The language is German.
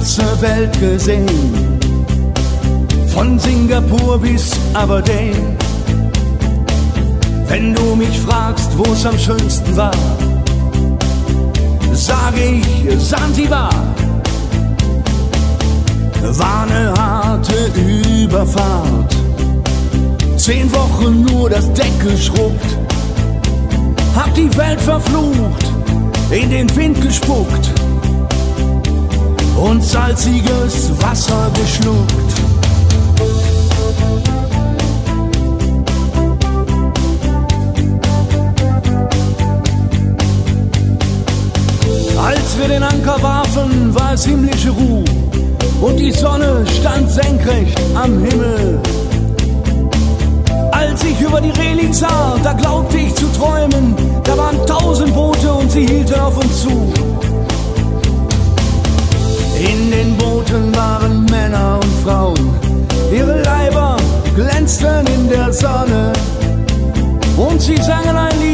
ganze Welt gesehen. Von Singapur bis Aberdeen. Wenn du mich fragst, wo es am schönsten war, sage ich Sansibar. War eine harte Überfahrt. Zehn Wochen nur das Deck geschrubbt. Hab die Welt verflucht, in den Wind gespuckt und salziges Wasser geschluckt. Als wir den Anker warfen, war es himmlische Ruhe und die Sonne stand senkrecht am Himmel. Als ich über die Reling sah, da glaubte ich zu träumen, da waren tausend Boote und sie hielten auf uns zu. In der Sonne. Und sie sangen ein Lied